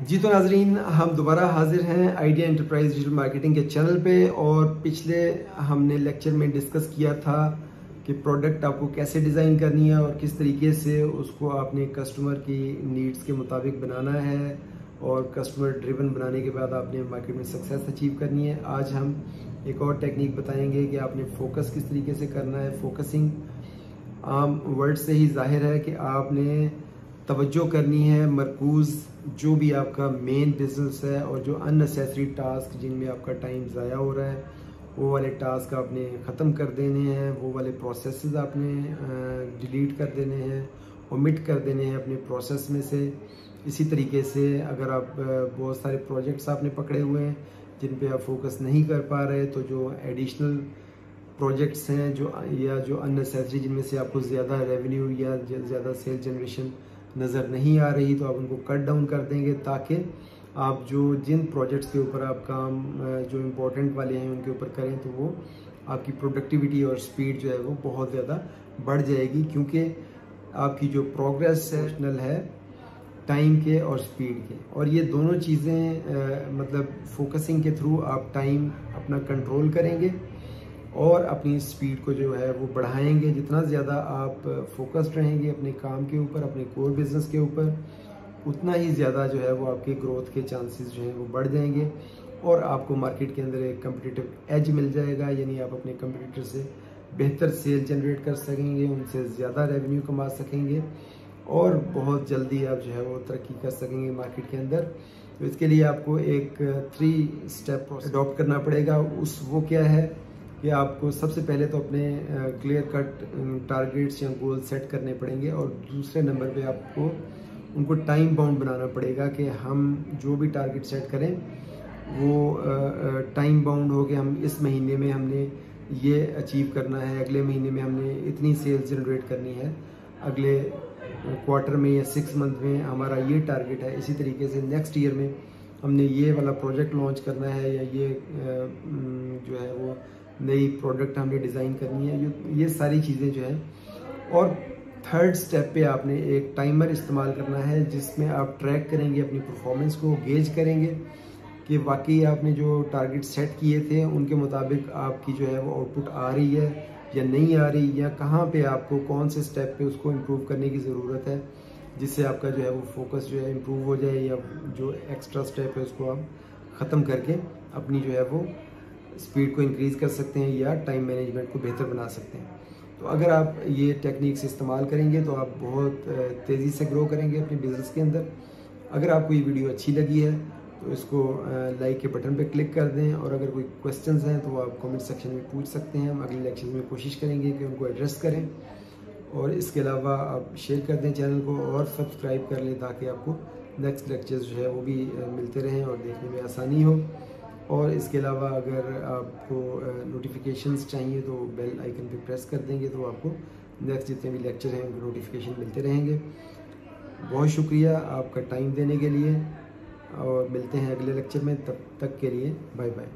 जी तो नाजरीन, हम दोबारा हाजिर हैं आइडिया इंटरप्राइज डिजिटल मार्केटिंग के चैनल पे और पिछले हमने लेक्चर में डिस्कस किया था कि प्रोडक्ट आपको कैसे डिज़ाइन करनी है और किस तरीके से उसको आपने कस्टमर की नीड्स के मुताबिक बनाना है और कस्टमर ड्रिवन बनाने के बाद आपने मार्केट में सक्सेस अचीव करनी है। आज हम एक और टेक्निक बताएँगे कि आपने फोकस किस तरीके से करना है, फोकसिंग। आम वर्ड से ही ज़ाहिर है कि आपने तवज्जो करनी है, मरकूज़, जो भी आपका मेन बिज़नेस है और जो अननेसेसरी टास्क जिनमें आपका टाइम ज़ाया हो रहा है, वो वाले टास्क आपने ख़त्म कर देने हैं, वो वाले प्रोसेस आपने डिलीट कर देने हैं ओमिट कर देने हैं अपने प्रोसेस में से। इसी तरीके से अगर आप बहुत सारे प्रोजेक्ट्स आपने पकड़े हुए हैं, जिन पे आप फोकस नहीं कर पा रहे तो जो एडिशनल प्रोजेक्ट्स हैं, जो, या जो अननेसेसरी जिनमें से आपको ज़्यादा रेवेन्यू या ज़्यादा सेल जनरेशन नज़र नहीं आ रही तो आप उनको कट डाउन कर देंगे ताकि आप जो जिन प्रोजेक्ट्स के ऊपर आप काम जो इम्पोर्टेंट वाले हैं उनके ऊपर करें तो वो आपकी प्रोडक्टिविटी और स्पीड जो है वो बहुत ज़्यादा बढ़ जाएगी, क्योंकि आपकी जो प्रोग्रेस है है टाइम के और स्पीड के। और ये दोनों चीज़ें मतलब फोकसिंग के थ्रू आप टाइम अपना कंट्रोल करेंगे। और अपनी स्पीड को जो है वो बढ़ाएँगे। जितना ज़्यादा आप फोकस्ड रहेंगे अपने काम के ऊपर अपने कोर बिज़नेस के ऊपर उतना ही ज़्यादा जो है वो आपके ग्रोथ के चांसेस जो हैं वो बढ़ जाएँगे और आपको मार्केट के अंदर एक कम्पिटिटिव एज मिल जाएगा। यानी आप अपने कंपटीटर से बेहतर सेल जनरेट कर सकेंगे उनसे ज़्यादा रेवेन्यू कमा सकेंगे और बहुत जल्दी आप जो है वो तरक्की कर सकेंगे मार्केट के अंदर। तो इसके लिए आपको एक थ्री स्टेप अडॉप्ट करना पड़ेगा। उस वो क्या है? कि आपको सबसे पहले तो अपने क्लियर कट टारगेट्स या गोल सेट करने पड़ेंगे और दूसरे नंबर पे आपको, उनको टाइम बाउंड बनाना पड़ेगा कि हम जो भी टारगेट सेट करें, वो टाइम बाउंड हो के हम इस महीने में हमने ये अचीव करना है, अगले महीने में हमने इतनी सेल्स जनरेट करनी है, अगले क्वार्टर में या सिक्स मंथ में हमारा ये टारगेट है, इसी तरीके से नेक्स्ट ईयर में हमने ये वाला प्रोजेक्ट लॉन्च करना है या ये जो है वो नई प्रोडक्ट हमने डिज़ाइन करनी है। ये सारी चीज़ें जो है, और थर्ड स्टेप पे आपने एक टाइमर इस्तेमाल करना है, जिसमें आप ट्रैक करेंगे अपनी परफॉर्मेंस को गेज करेंगे कि वाकई आपने जो टारगेट सेट किए थे, उनके मुताबिक आपकी जो है वो आउटपुट आ रही है या नहीं आ रही, या कहाँ पे आपको कौन से स्टेप पे उसको इम्प्रूव करने की ज़रूरत है, जिससे आपका जो है वो फोकस जो है इम्प्रूव हो जाए, या जो एक्स्ट्रा स्टेप है उसको आप ख़त्म करके अपनी जो है वो स्पीड को इंक्रीज़ कर सकते हैं या टाइम मैनेजमेंट को बेहतर बना सकते हैं। तो अगर आप ये टेक्निक्स इस्तेमाल करेंगे तो आप बहुत तेज़ी से ग्रो करेंगे अपने बिज़नेस के अंदर। अगर आपको ये वीडियो अच्छी लगी है तो इसको लाइक के बटन पर क्लिक कर दें और अगर कोई क्वेश्चन हैं तो आप कमेंट सेक्शन में पूछ सकते हैं। हम अगले लेक्चर में कोशिश करेंगे कि उनको एड्रेस करें। और इसके अलावा आप शेयर कर दें चैनल को और सब्सक्राइब कर लें, ताकि आपको नेक्स्ट लेक्चर्स जो है, वो भी मिलते रहें और देखने में आसानी हो। और इसके अलावा अगर आपको नोटिफिकेशंस चाहिए तो बेल आइकन पे प्रेस कर देंगे तो आपको नेक्स्ट जितने भी लेक्चर हैं, उनको नोटिफिकेशन मिलते रहेंगे। बहुत शुक्रिया आपका टाइम देने के लिए और मिलते हैं अगले लेक्चर में, तब तक के लिए बाय बाय